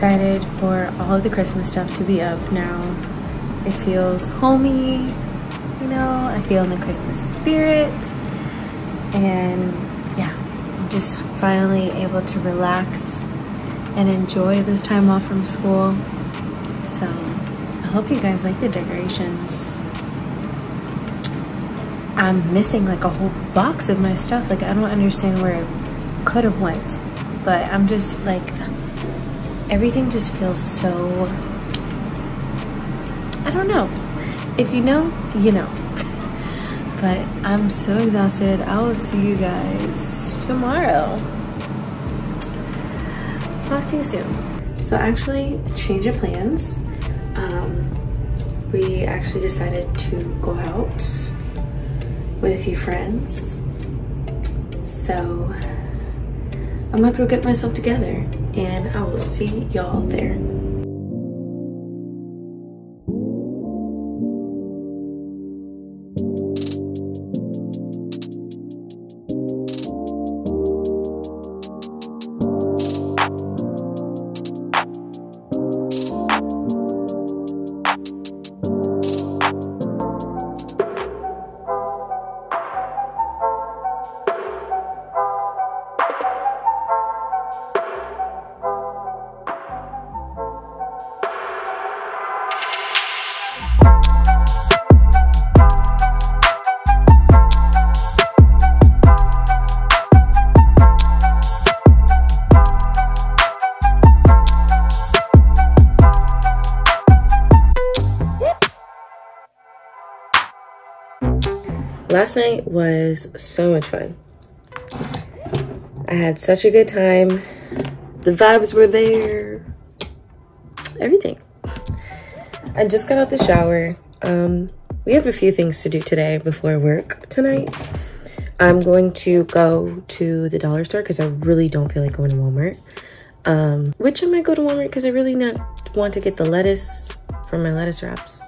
excited for all of the Christmas stuff to be up now. It feels homey, you know, I feel in the Christmas spirit. And yeah, I'm just finally able to relax and enjoy this time off from school. So I hope you guys like the decorations. I'm missing like a whole box of my stuff. Like I don't understand where it could have went. But I'm just like everything just feels so I don't know. If you know, you know. But I'm so exhausted. I will see you guys tomorrow. Talk to you soon. So actually, change of plans. Um, we actually decided to go out with a few friends. So I'm about to go get myself together and I will see y'all there. Last night was so much fun. I had such a good time. The vibes were there. Everything. I just got out the shower. Um, we have a few things to do today before work tonight. I'm going to go to the dollar store because I really don't feel like going to Walmart. Um, which I might go to Walmart because I really not want to get the lettuce for my lettuce wraps.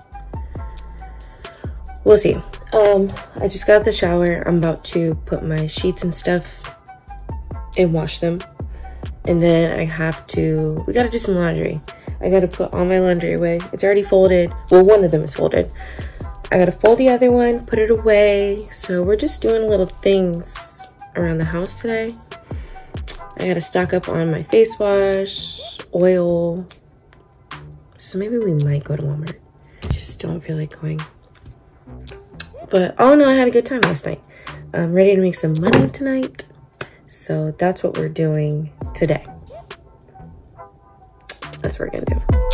We'll see. Um, I just got out the shower. I'm about to put my sheets and stuff and wash them. And then I have to, we gotta do some laundry. I gotta put all my laundry away. It's already folded. Well, one of them is folded. I gotta fold the other one, put it away. So we're just doing little things around the house today. I gotta stock up on my face wash, oil. So maybe we might go to Walmart. I Just don't feel like going. But all in all, I had a good time last night. I'm ready to make some money tonight. So that's what we're doing today. That's what we're gonna do.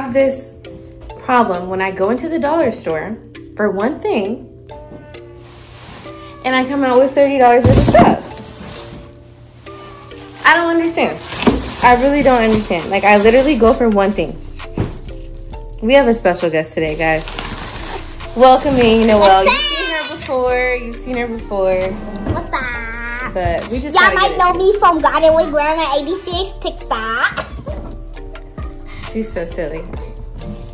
Have this problem when I go into the dollar store for one thing and I come out with $30 worth of stuff. I don't understand. I really don't understand. Like I literally go for one thing. We have a special guest today, guys. Welcoming Noelle. You've seen her before. You've seen her before. What's up? But we just Y'all might know it. me from Garden with Grandma 86 TikTok. She's so silly.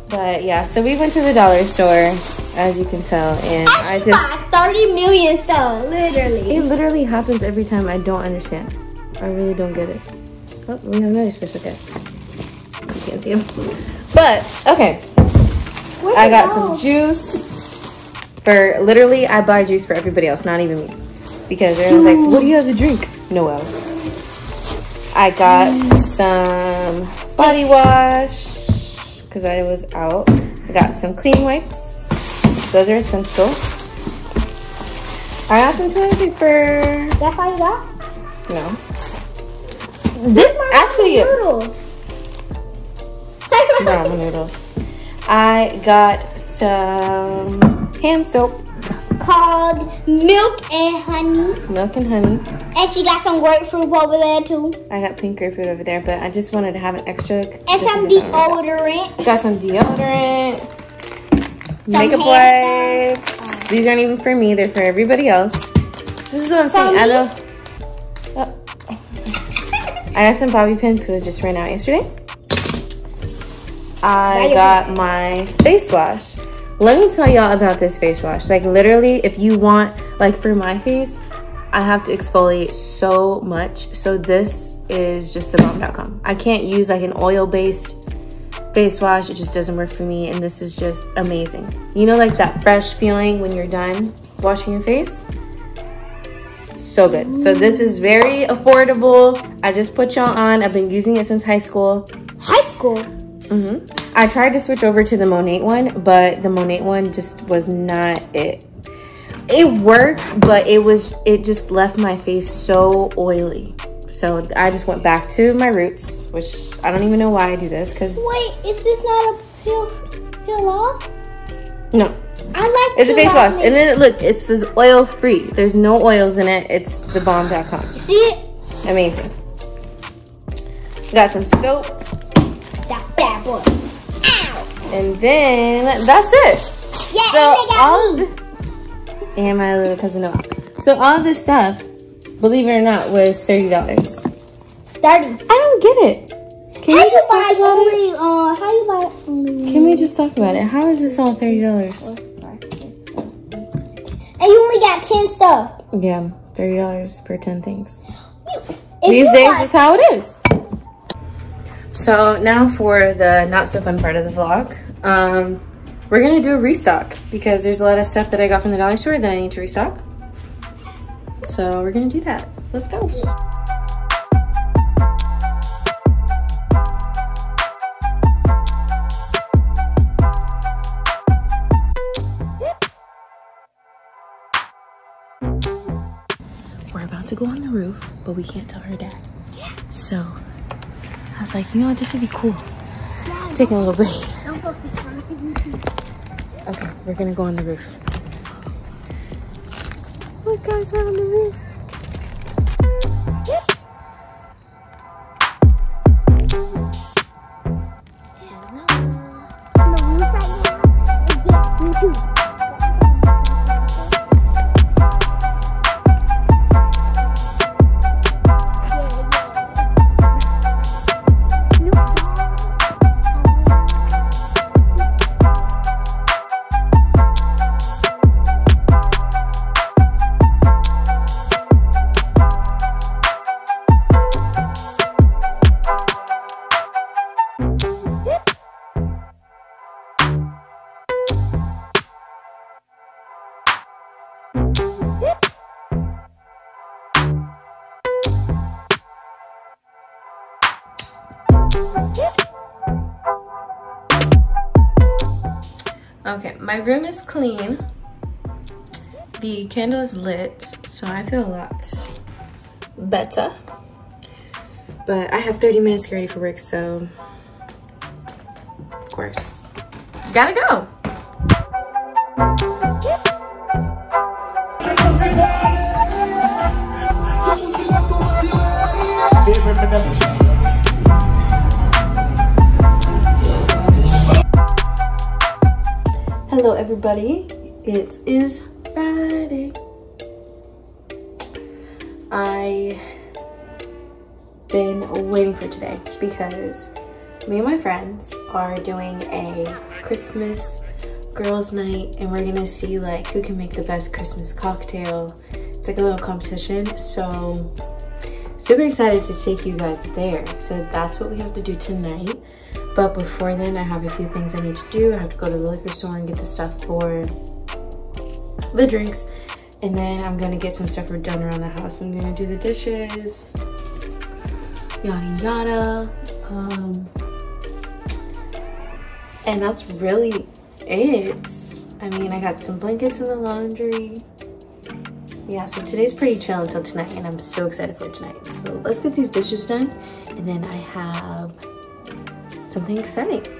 But yeah, so we went to the dollar store, as you can tell, and I I just just 30 million stuff, literally. it literally happens every time. I don't understand. I really don't get it. Oh, we have another special guest. You can't see him. But okay, Where'd I got go? some juice. For literally, I buy juice for everybody else, not even me, because everyone's like, "What do you have to drink?" Noel. I got mm. some body wash because I was out. I got some clean wipes. Those are essential. I got some toilet paper. That's all you got? No. This actually Noodles. ramen noodles. I got some hand soap, called Milk and Honey. Milk and honey. And she got some grapefruit over there too. I got pink grapefruit over there, but I just wanted to have an extra. And some deodorant. Got some deodorant. Some makeup wipes. These aren't even for me, they're for everybody else. This is what I'm saying. I know. Oh. I got some bobby pins because I just ran out yesterday. I got my face wash. Let me tell y'all about this face wash. Like literally, if you want, like for my face, I have to exfoliate so much. So this is just the bomb.com. I can't use like an oil-based face wash. It just doesn't work for me. And this is just amazing. You know, like that fresh feeling when you're done washing your face? So good. So this is very affordable. I just put y'all on. I've been using it since high school. High school. hmm I tried to switch over to the Monate one, but the Monate one just was not it. It worked, but it was it just left my face so oily. So I just went back to my roots, which I don't even know why I do this because Wait, is this not a peel peel off? no, I like it's a face wash. And then look, it says oil free. There's no oils in it. It's the bomb.com. See it? Amazing. Got some soap, That bad boy. Ow! and then that's it. Yeah, So and they got all and my little cousin Noah. So all this stuff, believe it or not, was thirty dollars. Thirty. I don't get it. Can How you just talk about it? Uh, how you buy only? Can we just talk about it? How is this all thirty dollars? And you only got ten stuff. Yeah, thirty dollars per ten things. These days is how it is. So now for the not so fun part of the vlog. Um, we're gonna do a restock because there's a lot of stuff that I got from the dollar store that I need to restock. So we're gonna do that. Let's go. We're about to go on the roof, but we can't tell her dad. So I was like, you know what, this would be cool. Take a little break. Don't post this on YouTube. Okay, we're gonna go on the roof. Look guys, we're on the roof. My room is clean. The candle is lit, so I feel a lot better. But I have 30 minutes to get ready for work, so of course, gotta go. Everybody. It is Friday. I've been waiting for today because me and my friends are doing a Christmas girls night and we're gonna see like who can make the best Christmas cocktail. It's like a little competition. So super excited to take you guys there. So that's what we have to do tonight. But before then, I have a few things I need to do. I have to go to the liquor store and get the stuff for the drinks. And then I'm gonna get some stuff done around the house. I'm gonna do the dishes, yada yada. Um, and that's really it. I mean, I got some blankets in the laundry. Yeah, so today's pretty chill until tonight, and I'm so excited for tonight. So let's get these dishes done, and then I have something exciting.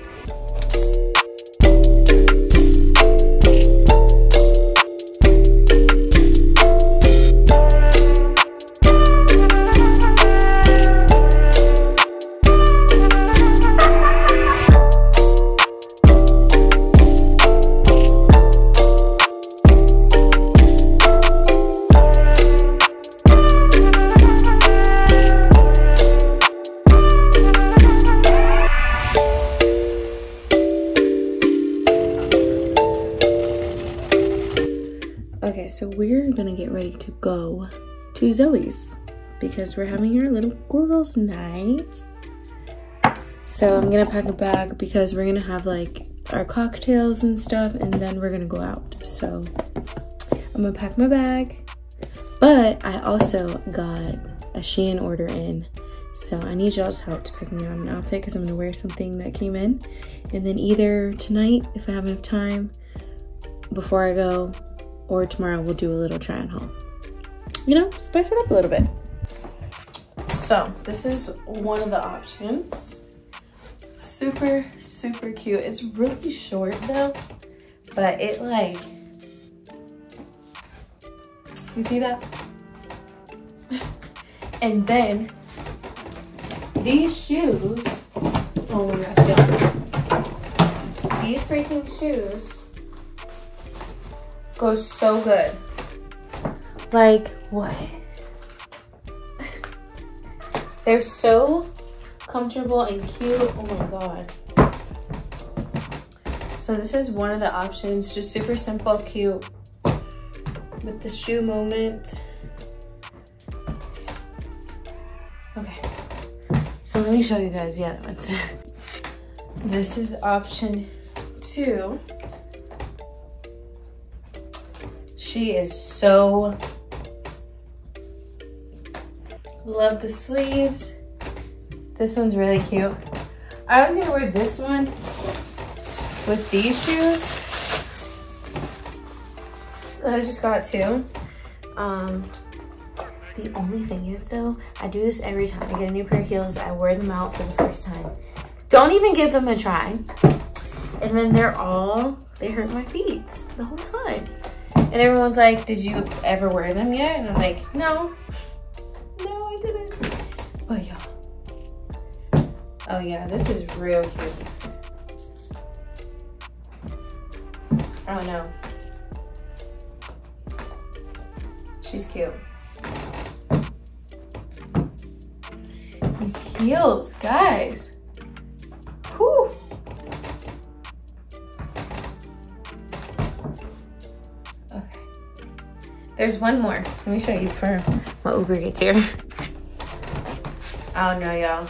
So we're gonna get ready to go to Zoe's because we're having our little girls' night. So I'm gonna pack a bag because we're gonna have like our cocktails and stuff and then we're gonna go out. So I'm gonna pack my bag. But I also got a Shein order in. So I need y'all's help to pick me out an outfit because I'm gonna wear something that came in. And then either tonight, if I have enough time, before I go, or tomorrow we'll do a little try on haul. You know, spice it up a little bit. So this is one of the options. Super, super cute. It's really short though, but it like, you see that? and then these shoes, oh my gosh, yeah. These freaking shoes go so good. Like, what? They're so comfortable and cute. Oh my god. So this is one of the options. Just super simple, cute. With the shoe moment. Okay. So let me show you guys the other ones. this is option two. She is so Love the sleeves. This one's really cute. I was gonna wear this one with these shoes that I just got too. Um, the only thing is though, I do this every time. I get a new pair of heels, I wear them out for the first time. Don't even give them a try. And then they're all, they hurt my feet the whole time. And everyone's like, did you ever wear them yet? And I'm like, no, No, I didn't. Oh yeah. Oh yeah, this is real cute. Oh no. She's cute. These heels, guys. There's one more. Let me show you for what Uber gets here. Oh no, y'all.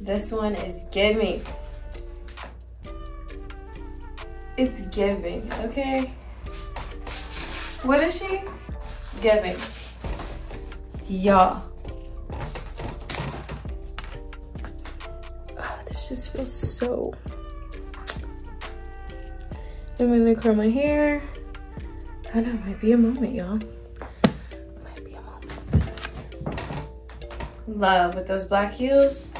This one is giving. It's giving, okay? What is she? Giving. Y'all. Oh, this just feels so. Let me curl my hair. I know, might be a moment, y'all. love with those black heels.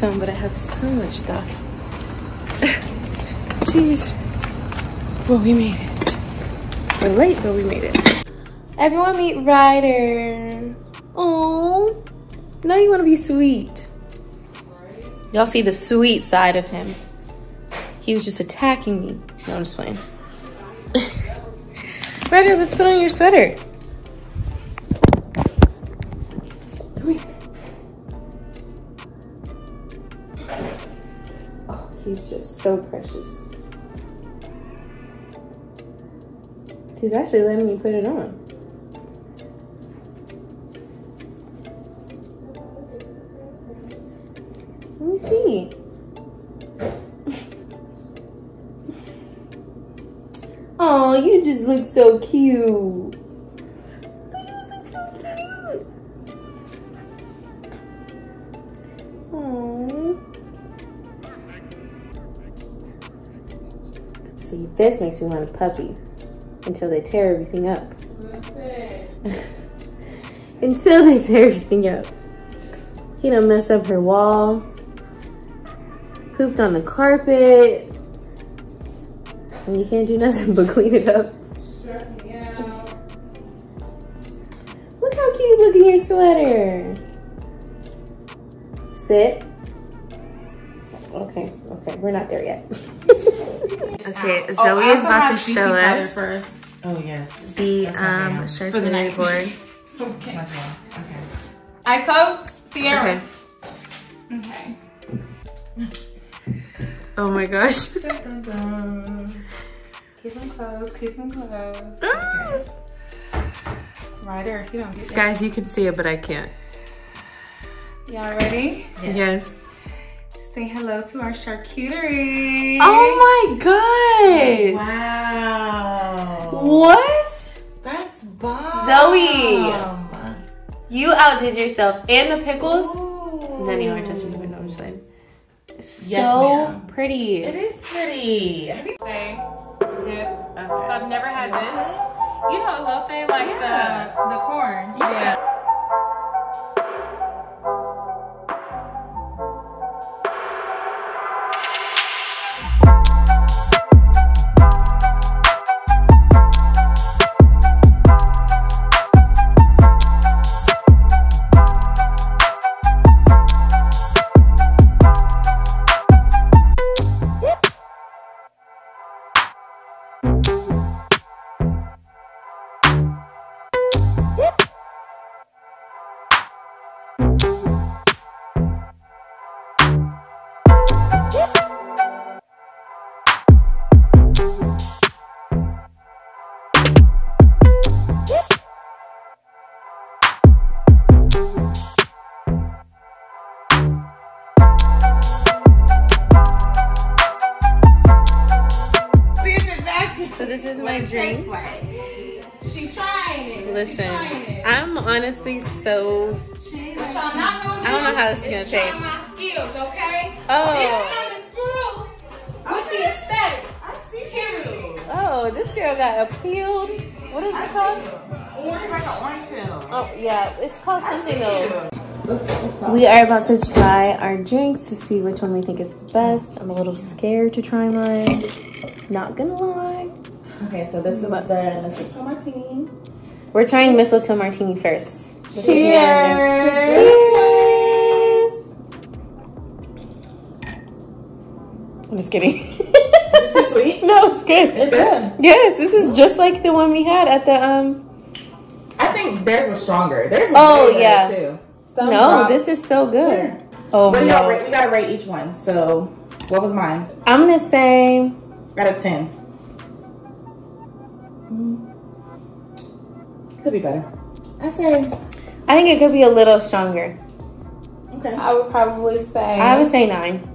But I have so much stuff. Jeez. Well, we made it. We're late, but we made it. Everyone meet Ryder. Oh, now you want to be sweet. Y'all see the sweet side of him. He was just attacking me. No, I'm just playing. Ryder, let's put on your sweater. Oh, he's just so precious. He's actually letting me put it on. Let me see. Oh, you just look so cute. Makes me want a puppy until they tear everything up. until they tear everything up. He done messed up her wall, pooped on the carpet, and you can't do nothing but clean it up. Look how cute you look in your sweater. Sit. Okay, okay, we're not there yet. okay, Oh, Zoe I is about to show us first. Oh yes. the um jam. For the charcuterie night. board. That's Okay. my jam. Okay. Eyes closed. Sierra. Okay. Okay. Oh my gosh. Dun, dun, dun. Keep them closed. Keep them closed. Right there. If you don't get that. Guys, you can see it, but I can't. Y'all ready? Yes. Say hello to our charcuterie. Oh my gosh. Wow. What? That's bomb. Zoe. You outdid yourself. And the pickles. Ooh. Not even touching even know what I'm saying. It's Yes, so ma'am. pretty. It is pretty. Have you- Say dip. Okay. So I've never had this. You know elote, like Yeah. the the corn. Yeah. See This girl got appealed. What is it called? It's like an orange peel. Oh, yeah. It's called something though. We are about to try our drinks to see which one we think is the best. I'm a little scared to try mine. Not gonna lie. Okay, so this is the mistletoe martini. We're trying mistletoe martini first. This Cheers. Manager's. Cheers. I'm just kidding. Too sweet? no, it's good. It's good. Yes, this is just like the one we had at the um. I think theirs was stronger. Theirs was Oh, yeah. too. Some no, drop. this is so good. Yeah. Oh But we gotta, rate, we gotta rate each one. So, what was mine? I'm gonna say Out of 10. Could be better. I say, I think it could be a little stronger. okay. I would probably say. I would say nine.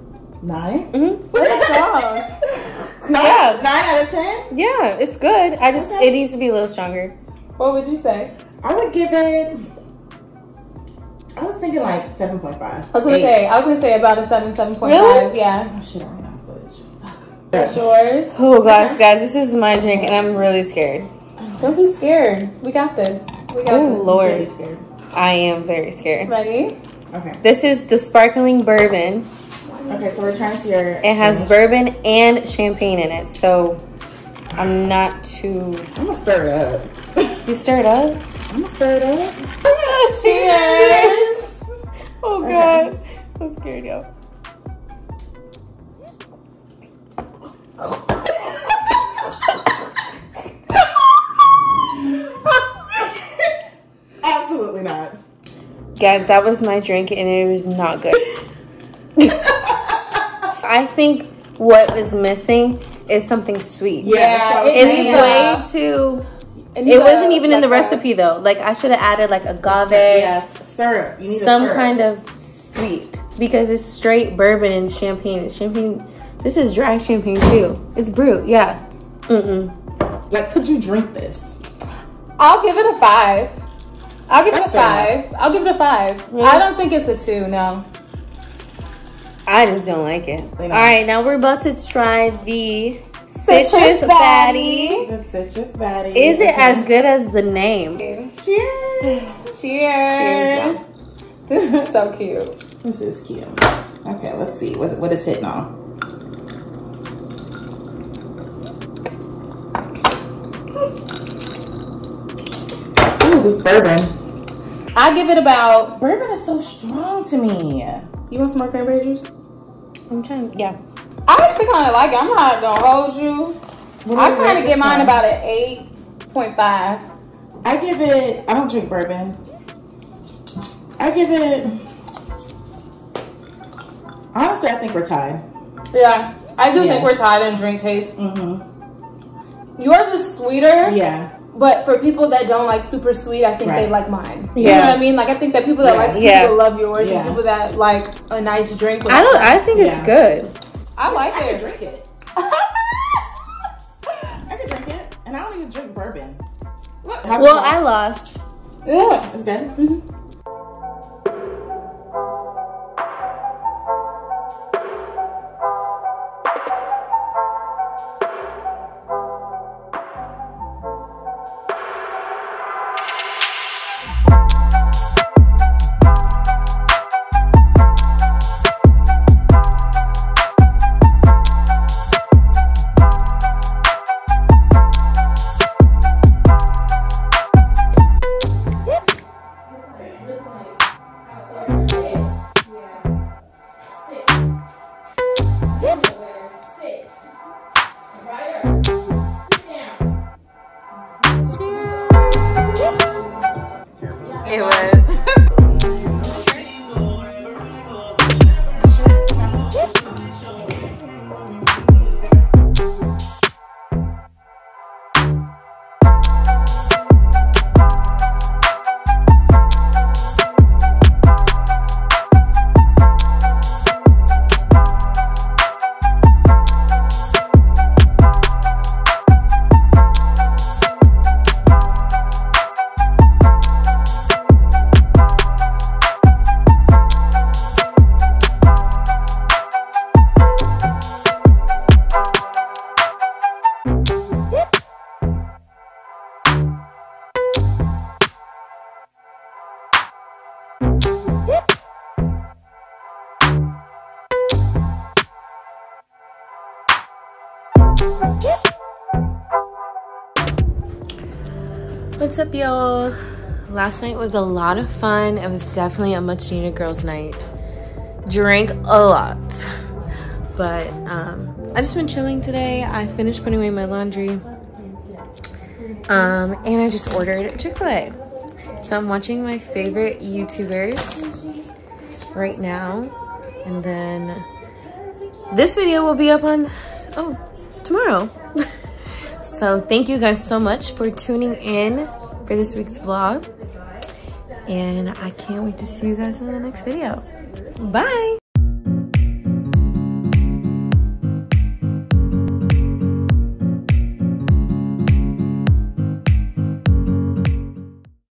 Nine? Mm-hmm. What's wrong? Nine, Yeah. nine out of 10? Yeah, it's good. I just Okay. it needs to be a little stronger. What would you say? I would give it, I was thinking like 7.5. I was gonna say. I was gonna say about a seven, seven point five. Really? Yeah. Oh shit, I ran out of footage. That's yours. Oh gosh, guys, this is my drink and I'm really scared. Don't be scared. We got this. We got Oh this. Lord, scared. I am very scared. Ready? Okay. This is the sparkling bourbon. Okay, so we're trying to your. It has bourbon and champagne in it, so I'm not too. I'm gonna stir it up. You stir it up. I'm gonna stir it up. Cheers! Oh god, I'm scared, yo. Absolutely not. Guys, that was my drink and it was not good. I think what was missing is something sweet. Yeah, that's what I was it It's saying. needs way too. And It you wasn't got, even in the like, a- recipe though. Like I should have added like agave, Yes, syrup. You need a some syrup. kind of sweet because it's straight bourbon and champagne. And champagne. This is dry champagne too. It's brut. Yeah. Mm mm. Like, could you drink this? I'll give it a five. I'll give That's it a fair five. I'll give it a five. Really? I don't think it's a two. No. I just don't like it. All don't. now we're about to try the Citrus citrus, batty. The citrus batty. Is it as good as the name? Cheers. Cheers. This is so cute. This is cute. Okay, let's see. What, what is hitting on? Ooh, this bourbon. I give it about. Bourbon is so strong to me. You want some more cranberry juice? I'm trying. Yeah. I actually kind of like it. I'm not gonna hold you. What I kind of give mine one? about an eight point five. I give it. I don't drink bourbon. I give it. Honestly, I think we're tied. Yeah, I do Yeah. think we're tied in drink taste. Mm-hmm. Yours is sweeter, Yeah. But for people that don't like super sweet, I think they like mine. You know what I mean? Like I think that people that Yeah. like sweet Yeah. will love yours, Yeah. and people that like a nice drink. Will I don't. like I think it's Yeah. good. I like I can it. drink it. I can drink it, and I don't even drink bourbon. What? How's Well. I lost. Yeah. It's good. It y'all? Last night was a lot of fun. It was definitely a much needed girls' night. Drank a lot. But um, I just been chilling today. I finished putting away my laundry. Um, and I just ordered Chick-fil-A. So I'm watching my favorite YouTubers right now. And then this video will be up on, oh, tomorrow. So thank you guys so much for tuning in for this week's vlog. And I can't wait to see you guys in the next video. Bye.